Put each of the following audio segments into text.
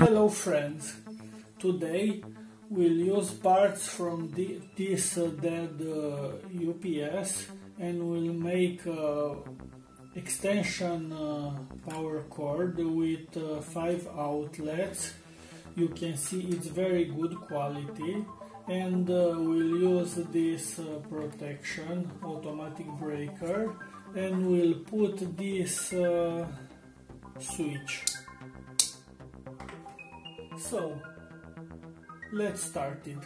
Hello friends, today we'll use parts from the, this uh, dead uh, UPS and we'll make uh, extension uh, power cord with uh, 5 outlets. You can see it's very good quality and uh, we'll use this protection automatic breaker and we'll put this switch. So, let's start it.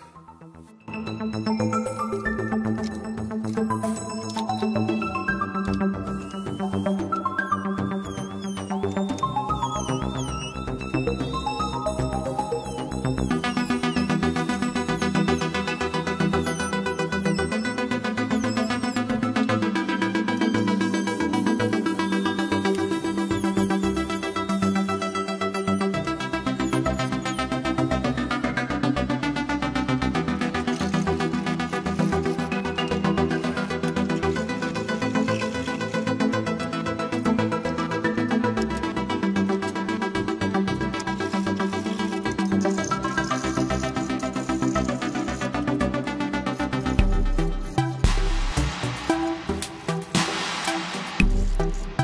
News.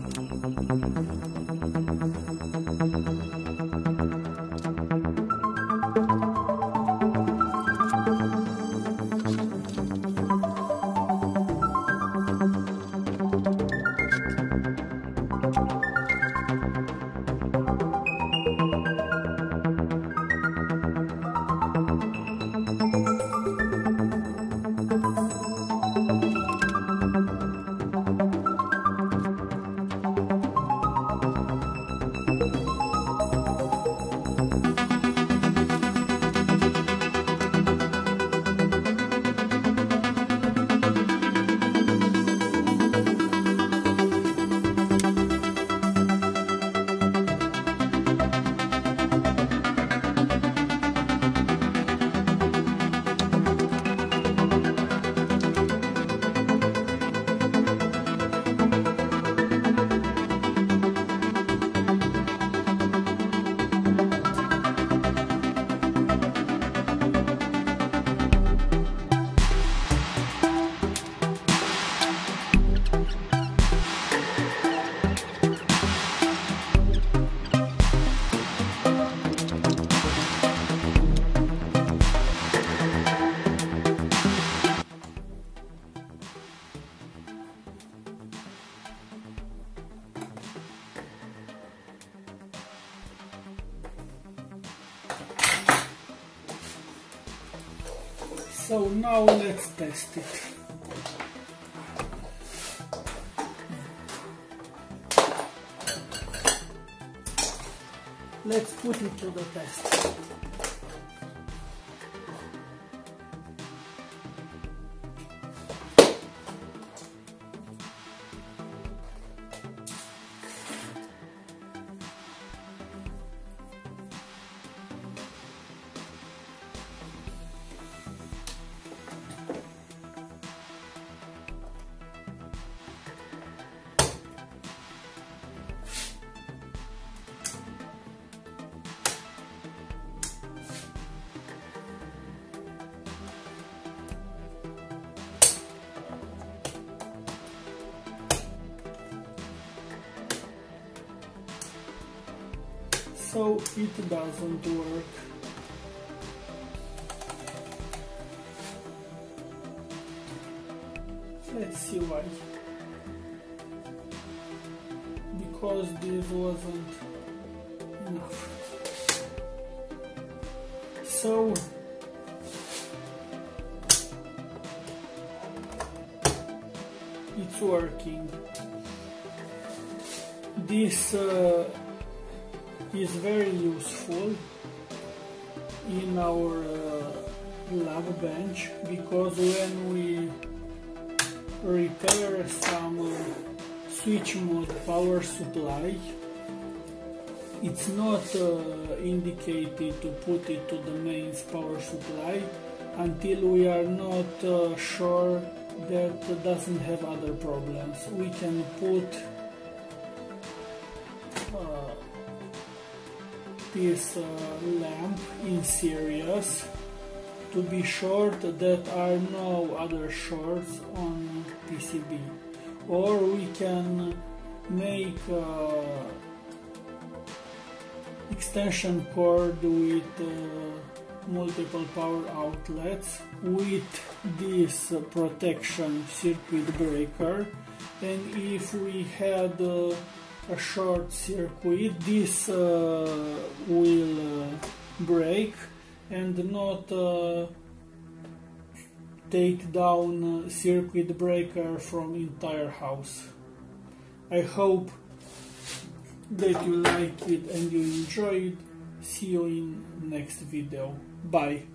So now let's test it. Let's put it to the test. So it doesn't work. Let's see why. Because this wasn't enough. So it's working. This uh, is very useful in our uh, lab bench because when we repair some uh, switch mode power supply it's not uh, indicated to put it to the mains power supply until we are not uh, sure that doesn't have other problems. We can put this uh, lamp in series. To be sure that are no other shorts on PCB or we can make uh, extension cord with uh, multiple power outlets with this protection circuit breaker. And if we had uh, a short circuit. This uh, will uh, break and not uh, take down circuit breaker from entire house. I hope that you like it and you enjoyed. See you in next video. Bye